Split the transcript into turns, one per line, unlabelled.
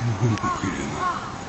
動いてくれるな。